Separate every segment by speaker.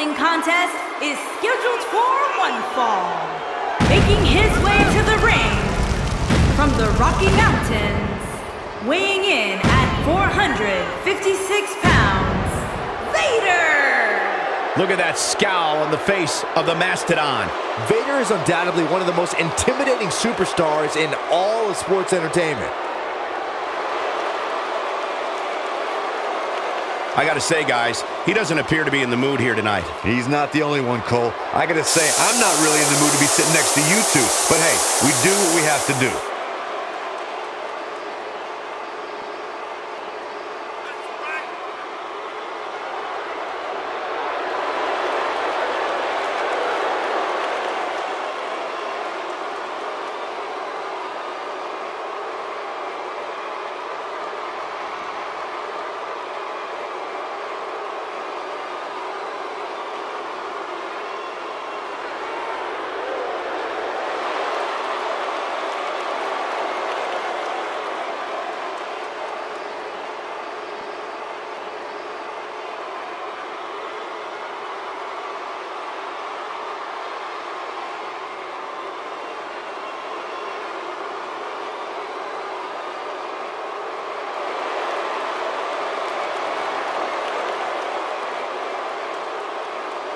Speaker 1: following contest is scheduled for one fall. Making his way to the ring from the Rocky Mountains, weighing in at 456 pounds, Vader!
Speaker 2: Look at that scowl on the face of the Mastodon.
Speaker 3: Vader is undoubtedly one of the most intimidating superstars in all of sports entertainment.
Speaker 2: I gotta say, guys, he doesn't appear to be in the mood here tonight.
Speaker 4: He's not the only one, Cole. I gotta say, I'm not really in the mood to be sitting next to you two. But hey, we do what we have to do.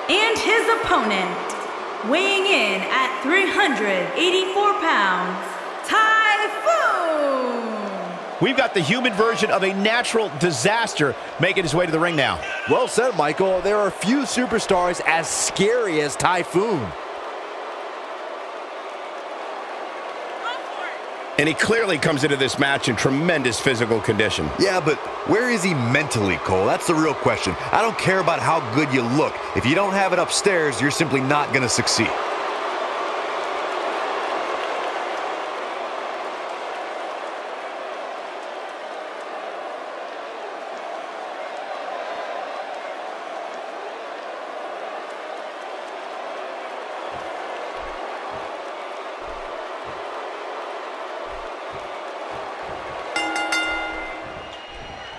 Speaker 1: And his opponent, weighing in at 384 pounds, Typhoon!
Speaker 2: We've got the human version of a natural disaster making his way to the ring now.
Speaker 3: Well said, Michael. There are few superstars as scary as Typhoon.
Speaker 2: And he clearly comes into this match in tremendous physical condition.
Speaker 4: Yeah, but where is he mentally, Cole? That's the real question. I don't care about how good you look. If you don't have it upstairs, you're simply not going to succeed.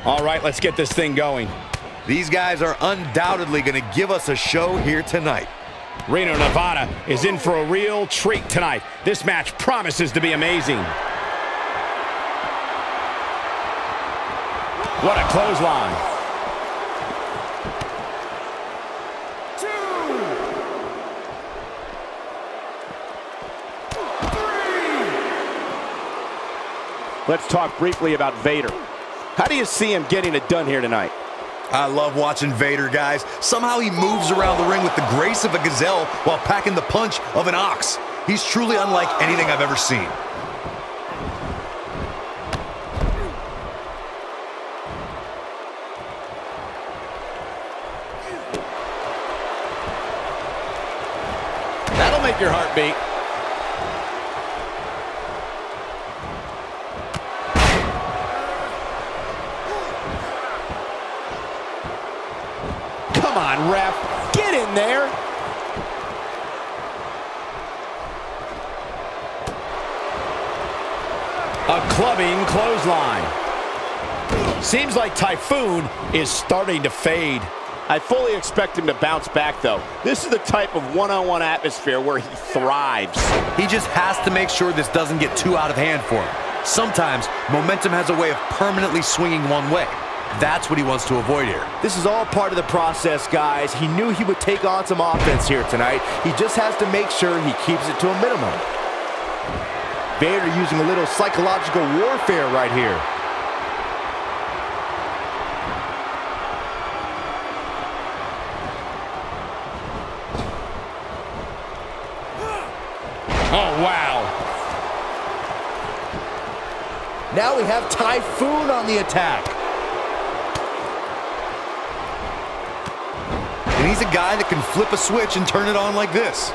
Speaker 2: All right, let's get this thing going.
Speaker 4: These guys are undoubtedly going to give us a show here tonight.
Speaker 2: Reno, Nevada is in for a real treat tonight. This match promises to be amazing. What a clothesline. Let's talk briefly about Vader. How do you see him getting it done here tonight?
Speaker 4: I love watching Vader, guys. Somehow he moves around the ring with the grace of a gazelle while packing the punch of an ox. He's truly unlike anything I've ever seen.
Speaker 2: That'll make your heart beat. Come on, ref. Get in there. A clubbing clothesline. Seems like Typhoon is starting to fade. I fully expect him to bounce back, though. This is the type of one-on-one atmosphere where he thrives.
Speaker 4: He just has to make sure this doesn't get too out of hand for him. Sometimes, momentum has a way of permanently swinging one way. That's what he wants to avoid here.
Speaker 3: This is all part of the process, guys. He knew he would take on some offense here tonight. He just has to make sure he keeps it to a minimum. Vader using a little psychological warfare right here.
Speaker 2: Oh, wow.
Speaker 3: Now we have Typhoon on the attack.
Speaker 4: And he's a guy that can flip a switch and turn it on like this.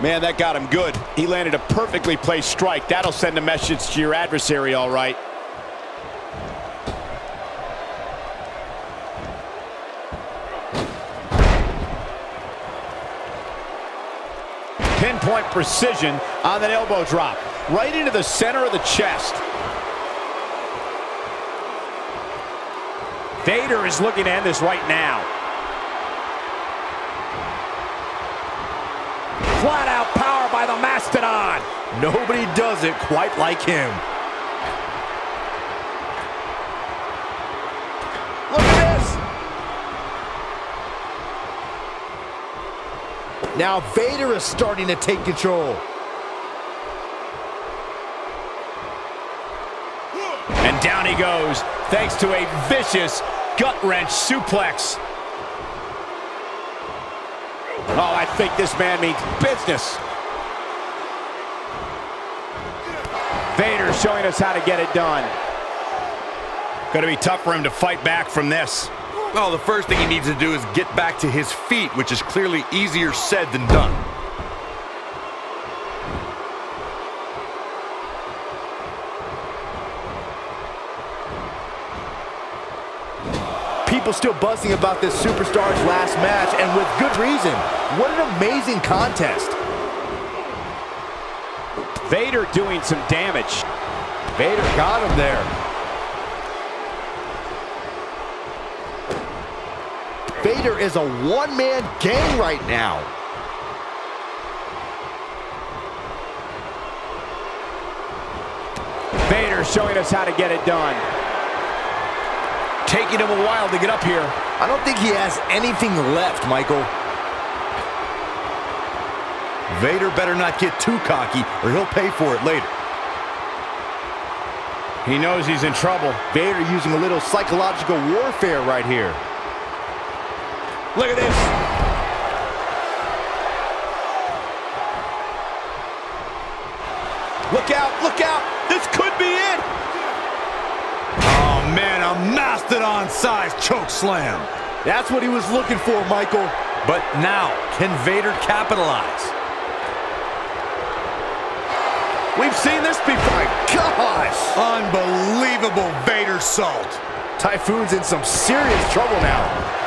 Speaker 2: Man, that got him good. He landed a perfectly placed strike. That'll send a message to your adversary, all right. Pinpoint precision on that elbow drop. Right into the center of the chest. Vader is looking to end this right now. Flat out power by the Mastodon.
Speaker 3: Nobody does it quite like him.
Speaker 2: Look at this.
Speaker 3: Now Vader is starting to take control.
Speaker 2: And down he goes, thanks to a vicious gut-wrench suplex. Oh, I think this man means business. Vader showing us how to get it done. Going to be tough for him to fight back from this.
Speaker 4: Well, the first thing he needs to do is get back to his feet, which is clearly easier said than done.
Speaker 3: People still buzzing about this superstar's last match, and with good reason. What an amazing contest.
Speaker 2: Vader doing some damage.
Speaker 3: Vader got him there. Vader is a one-man gang right now.
Speaker 2: Vader showing us how to get it done. Taking him a while to get up here.
Speaker 3: I don't think he has anything left, Michael.
Speaker 4: Vader better not get too cocky or he'll pay for it later.
Speaker 2: He knows he's in trouble.
Speaker 3: Vader using a little psychological warfare right here.
Speaker 2: Look at this. Look out, look out. This could be it.
Speaker 4: Oh, man, a mastodon-sized choke slam.
Speaker 3: That's what he was looking for, Michael.
Speaker 4: But now, can Vader capitalize?
Speaker 2: We've seen this before.
Speaker 3: Gosh!
Speaker 4: Unbelievable Vadersault.
Speaker 3: Typhoon's in some serious trouble now.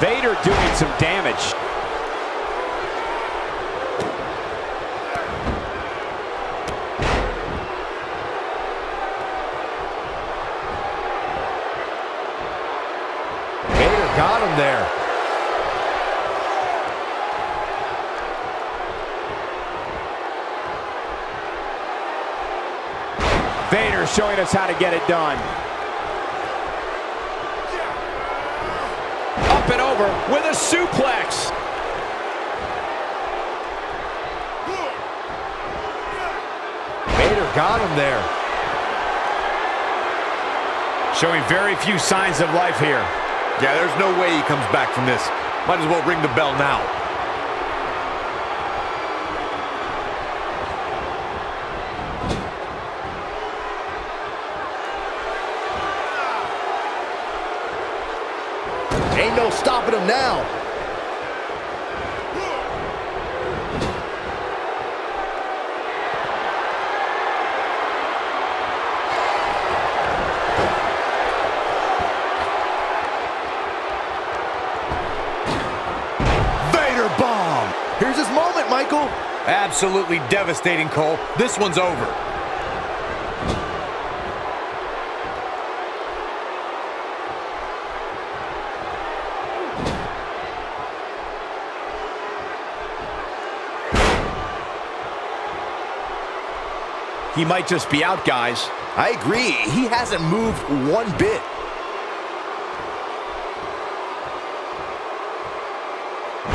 Speaker 2: Vader doing some damage.
Speaker 3: Vader got him there.
Speaker 2: Vader showing us how to get it done. Suplex.
Speaker 3: Vader got him there.
Speaker 2: Showing very few signs of life here.
Speaker 4: Yeah, there's no way he comes back from this. Might as well ring the bell now.
Speaker 3: Ain't no stopping him now.
Speaker 4: Absolutely devastating, Cole. This one's over.
Speaker 2: He might just be out, guys.
Speaker 3: I agree. He hasn't moved one bit.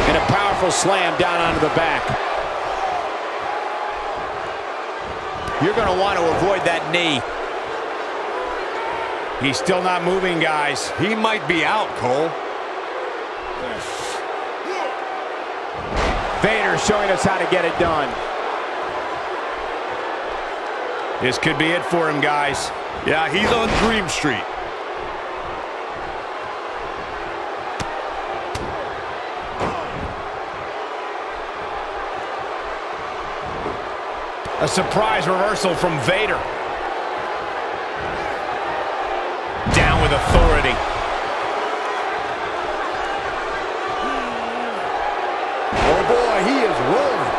Speaker 2: And a powerful slam down onto the back. You're going to want to avoid that knee. He's still not moving, guys.
Speaker 4: He might be out, Cole.
Speaker 2: Vader showing us how to get it done. This could be it for him, guys.
Speaker 4: Yeah, he's on Dream Street.
Speaker 2: A surprise reversal from Vader. Down with authority. Oh boy, he is rolling.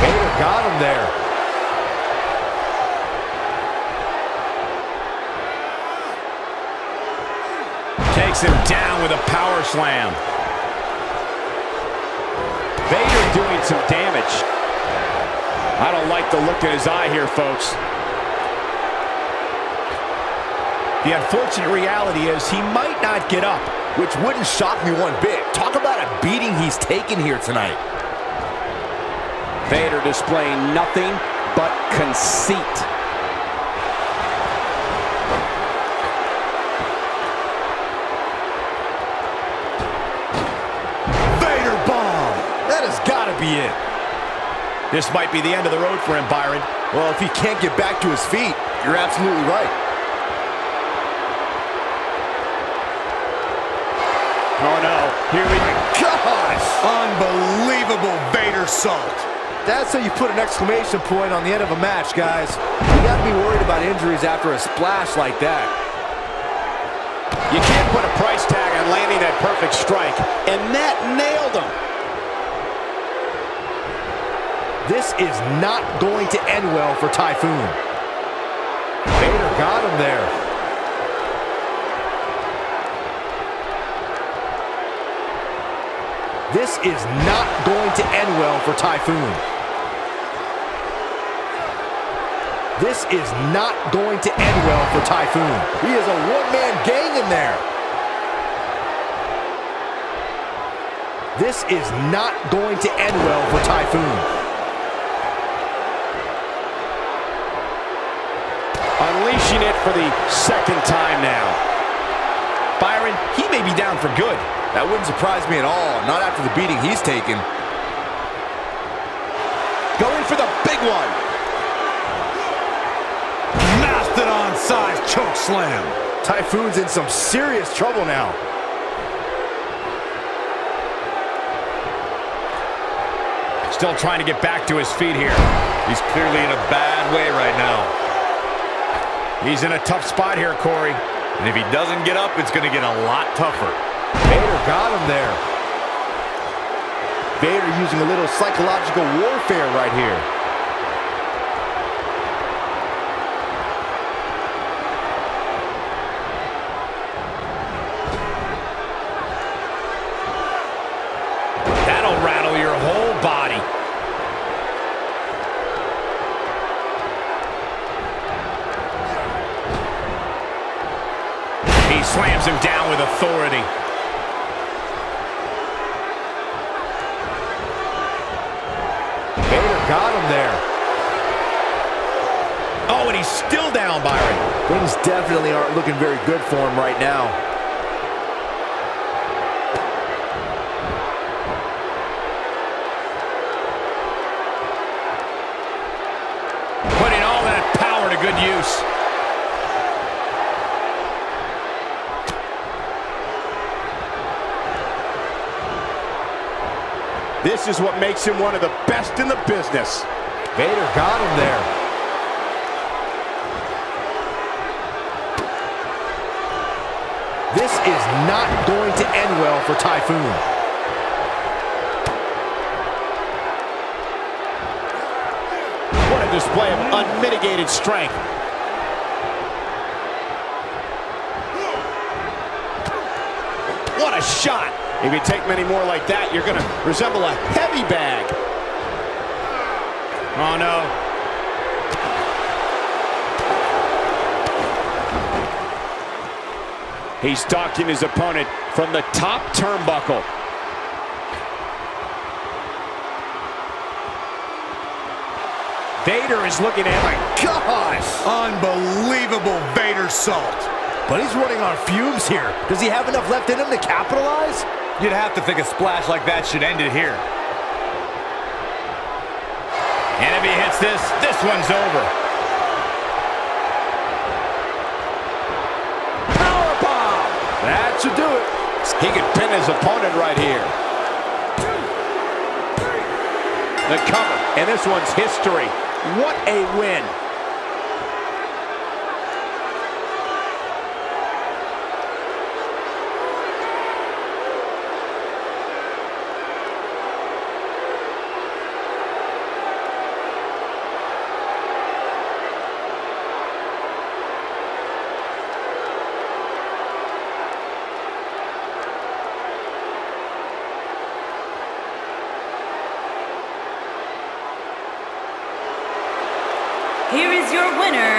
Speaker 2: Vader got him there. Takes him down with a power slam. Doing some damage. I don't like the look in his eye here, folks. The unfortunate reality is he might not get up.
Speaker 3: Which wouldn't shock me one bit. Talk about a beating he's taken here tonight.
Speaker 2: Vader displaying nothing but conceit.
Speaker 3: Be it.
Speaker 2: This might be the end of the road for him, Byron.
Speaker 3: Well, if he can't get back to his feet, you're absolutely right.
Speaker 2: Oh no, here we go.
Speaker 3: Gosh!
Speaker 4: Unbelievable Vadersault.
Speaker 3: That's how you put an exclamation point on the end of a match, guys. You gotta be worried about injuries after a splash like that.
Speaker 2: You can't put a price tag on landing that perfect strike, and that nailed him.
Speaker 3: This is not going to end well for Typhoon. Vader got him there. This is not going to end well for Typhoon. This is not going to end well for Typhoon. He is a one-man gang in there. This is not going to end well for Typhoon.
Speaker 2: Unleashing it for the second time now. Byron, he may be down for good.
Speaker 3: That wouldn't surprise me at all, not after the beating he's taken.
Speaker 2: Going for the big one.
Speaker 4: Mastodon-sized choke slam.
Speaker 3: Typhoon's in some serious trouble now.
Speaker 2: Still trying to get back to his feet here.
Speaker 4: He's clearly in a bad way right now.
Speaker 2: He's in a tough spot here, Corey.
Speaker 4: And if he doesn't get up, it's going to get a lot tougher.
Speaker 3: Vader got him there. Vader using a little psychological warfare right here.
Speaker 2: Authority.
Speaker 3: Vader got him there.
Speaker 2: Oh, and he's still down, Byron.
Speaker 3: Things definitely aren't looking very good for him right now.
Speaker 2: Is what makes him one of the best in the business.
Speaker 3: Vader got him there. This is not going to end well for Typhoon.
Speaker 2: What a display of unmitigated strength. What a shot. If you take many more like that, you're going to resemble a heavy bag. Oh, no. He's stalking his opponent from the top turnbuckle. Vader is looking at my
Speaker 3: Gosh!
Speaker 4: Unbelievable Vadersault.
Speaker 3: But he's running on fumes here. Does he have enough left in him to capitalize?
Speaker 4: You'd have to think a splash like that should end it here.
Speaker 2: And if he hits this, this one's over. Powerbomb!
Speaker 3: That should do it.
Speaker 2: He could pin his opponent right here. The cover, and this one's history. What a win.
Speaker 1: Here is your winner,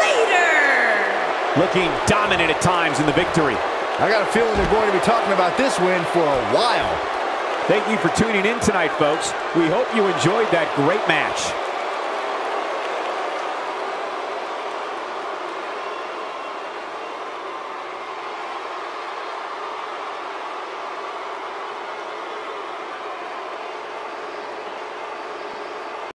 Speaker 1: Vader!
Speaker 2: Looking dominant at times in the victory.
Speaker 3: I got a feeling they're going to be talking about this win for a while.
Speaker 2: Thank you for tuning in tonight, folks. We hope you enjoyed that great match.